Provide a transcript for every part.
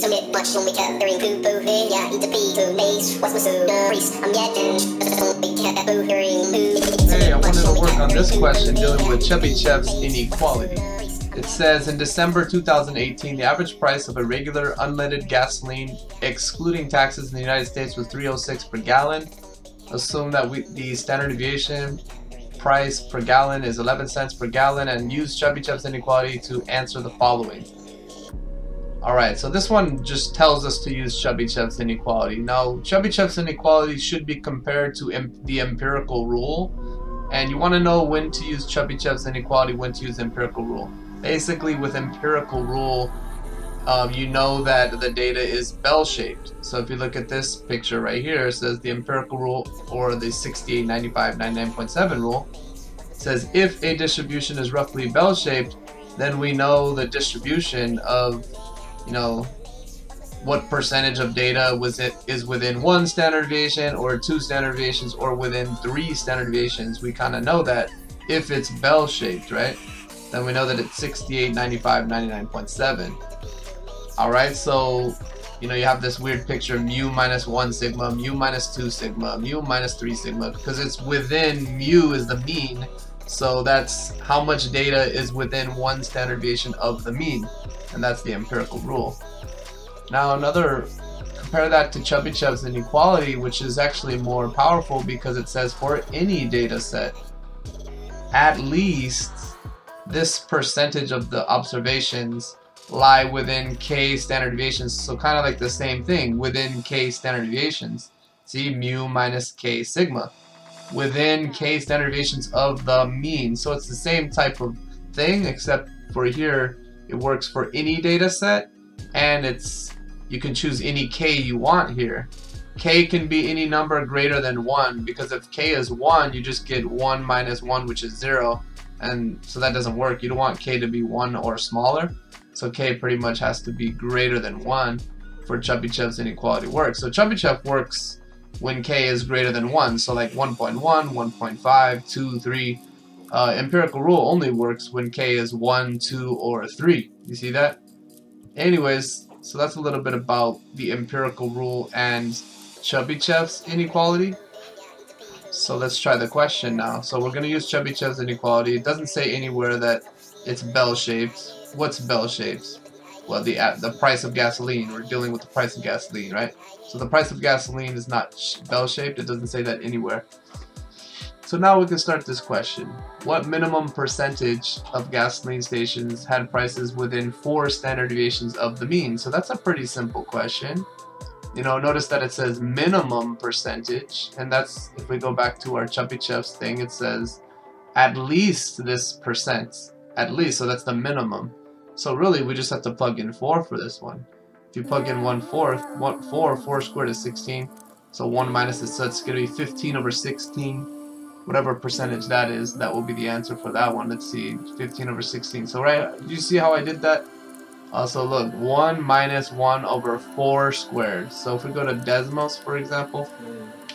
so much on me covering poo poo here, yeah, eat the pee to mace, what's my so priest, I'm getting Hey, I wanted to work on this question dealing with Chebyshev's inequality. It says in December 2018, the average price of a regular unleaded gasoline, excluding taxes in the United States, was 306 per gallon. Assume that we, the standard deviation price per gallon is 11 cents per gallon and use Chebyshev's inequality to answer the following. Alright, so this one just tells us to use Chebyshev's inequality. Now, Chebyshev's inequality should be compared to the empirical rule, and you want to know when to use Chebyshev's inequality, when to use empirical rule. Basically, with empirical rule, um, you know that the data is bell-shaped. So if you look at this picture right here, it says the empirical rule, or the 68, 95, 99.7 rule, says if a distribution is roughly bell-shaped, then we know the distribution of you know, what percentage of data was it is within one standard deviation or two standard deviations or within three standard deviations. We kind of know that if it's bell shaped, right? Then we know that it's 68, 95, 99.7. Alright, so you know you have this weird picture mu minus 1 sigma, mu minus 2 sigma, mu minus 3 sigma because it's within mu is the mean so that's how much data is within one standard deviation of the mean and that's the empirical rule. Now another, compare that to Chebyshev's inequality, which is actually more powerful because it says for any data set, at least this percentage of the observations lie within k standard deviations, so kind of like the same thing, within k standard deviations. See, mu minus k sigma. Within k standard deviations of the mean. So it's the same type of thing, except for here, it works for any data set and it's you can choose any k you want here. k can be any number greater than 1 because if k is 1 you just get 1 minus 1 which is 0 and so that doesn't work. You don't want k to be 1 or smaller so k pretty much has to be greater than 1 for Chebyshev's inequality works. So Chebyshev works when k is greater than 1 so like 1.1, 1.5, 2, 3 uh, empirical rule only works when k is 1, 2, or 3. You see that? Anyways, so that's a little bit about the empirical rule and Chebyshev's inequality. So let's try the question now. So we're going to use Chebyshev's inequality. It doesn't say anywhere that it's bell-shaped. What's bell-shaped? Well, the the price of gasoline. We're dealing with the price of gasoline, right? So the price of gasoline is not bell-shaped. It doesn't say that anywhere. So now we can start this question. What minimum percentage of gasoline stations had prices within four standard deviations of the mean? So that's a pretty simple question. You know, notice that it says minimum percentage, and that's, if we go back to our Chebyshev's thing, it says at least this percent. At least, so that's the minimum. So really, we just have to plug in 4 for this one. If you plug in 1 fourth, 1, 4, 4 squared is 16. So 1 minus it, so it's going to be 15 over 16 whatever percentage that is, that will be the answer for that one. Let's see, 15 over 16. So right, you see how I did that? Also look, 1 minus 1 over 4 squared. So if we go to Desmos, for example,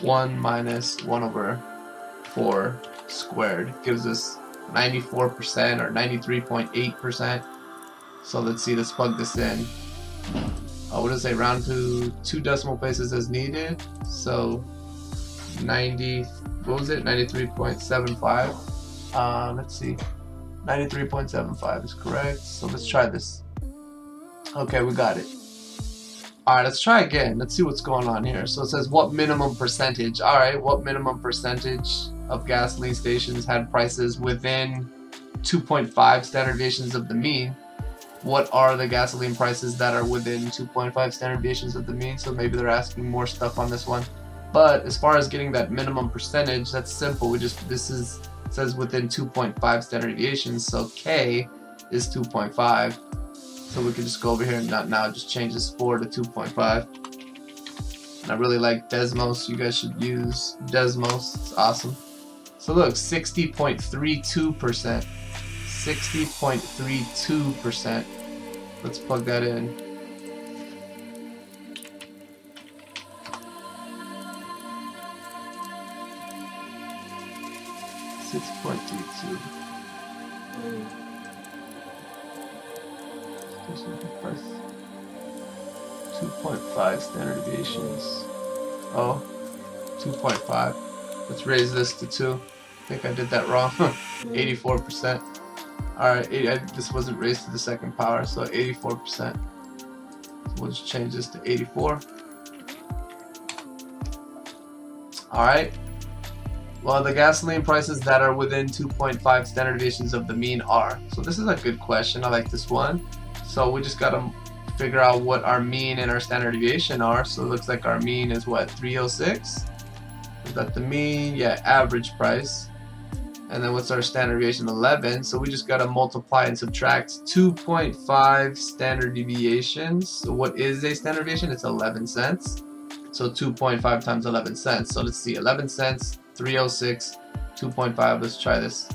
1 minus 1 over 4 squared gives us 94% or 93.8%. So let's see, let's plug this in. Uh, I would say round to two decimal places as needed. So 90, what was it? 93.75. Uh, let's see. 93.75 is correct. So let's try this. Okay, we got it. Alright, let's try again. Let's see what's going on here. So it says what minimum percentage. Alright, what minimum percentage of gasoline stations had prices within 2.5 standard deviations of the mean? What are the gasoline prices that are within 2.5 standard deviations of the mean? So maybe they're asking more stuff on this one. But as far as getting that minimum percentage, that's simple. We just this is says within 2.5 standard deviations, so k is 2.5. So we can just go over here and not now just change this 4 to 2.5. And I really like Desmos. You guys should use Desmos. It's awesome. So look, 60.32%. 60.32%. Let's plug that in. 6.22. 2.5 standard deviations. Oh, 2.5. Let's raise this to 2. I think I did that wrong. 84%. Alright, this wasn't raised to the second power, so 84%. So we'll just change this to 84. Alright. Well, the gasoline prices that are within 2.5 standard deviations of the mean are. So this is a good question. I like this one. So we just got to figure out what our mean and our standard deviation are. So it looks like our mean is what, 306? Is that the mean? Yeah, average price. And then what's our standard deviation? 11. So we just got to multiply and subtract 2.5 standard deviations. So what is a standard deviation? It's 11 cents. So 2.5 times 11 cents. So let's see, 11 cents, 306, 2.5. Let's try this.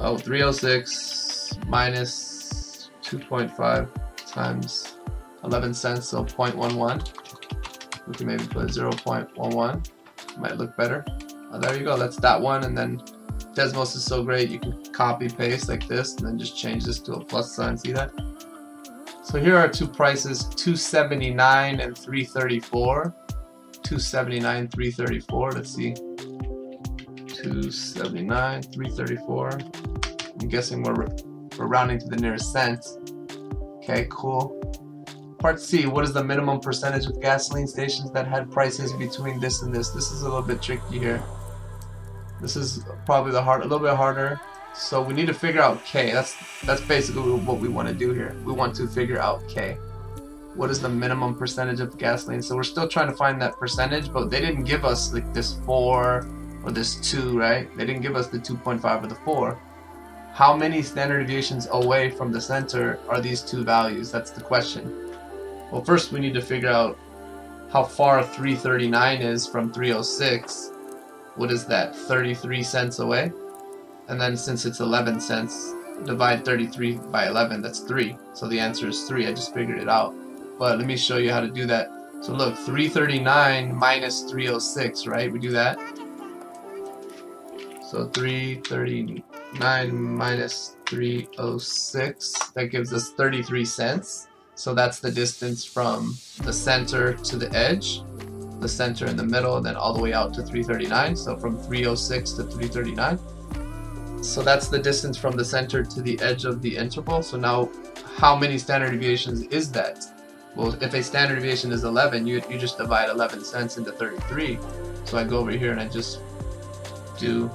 Oh, 306 minus 2.5 times 11 cents, so 0.11. We can maybe put 0.11. Might look better. Oh, there you go. That's that one. And then Desmos is so great. You can copy paste like this and then just change this to a plus sign. See that? So here are two prices, 279 and 334. 279, 334. Let's see. 279, 334. I'm guessing we're, we're rounding to the nearest cent. Okay, cool. Part C, what is the minimum percentage of gasoline stations that had prices between this and this? This is a little bit tricky here. This is probably the hard, a little bit harder. So we need to figure out K. That's that's basically what we want to do here. We want to figure out K. What is the minimum percentage of gasoline? So we're still trying to find that percentage, but they didn't give us like this 4 or this 2, right? They didn't give us the 2.5 or the 4. How many standard deviations away from the center are these two values? That's the question. Well, first we need to figure out how far 339 is from 306. What is that, 33 cents away? And then since it's 11 cents, divide 33 by 11, that's 3. So the answer is 3, I just figured it out. But let me show you how to do that. So look, 339 minus 306, right? We do that. So 339 minus 306, that gives us 33 cents. So that's the distance from the center to the edge, the center in the middle, and then all the way out to 339. So from 306 to 339. So that's the distance from the center to the edge of the interval. So now how many standard deviations is that? Well, if a standard deviation is 11, you, you just divide 11 cents into 33. So I go over here and I just do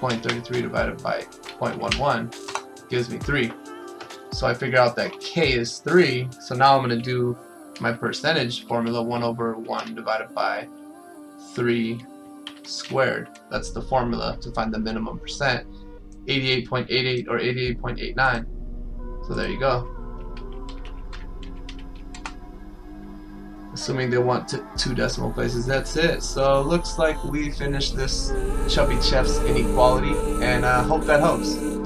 0.33 divided by 0.11 gives me 3. So I figure out that k is 3. So now I'm going to do my percentage formula 1 over 1 divided by 3 squared. That's the formula to find the minimum percent. 88.88 or 88.89. So there you go. Assuming they want two decimal places, that's it. So looks like we finished this Chebyshev's inequality, and I uh, hope that helps.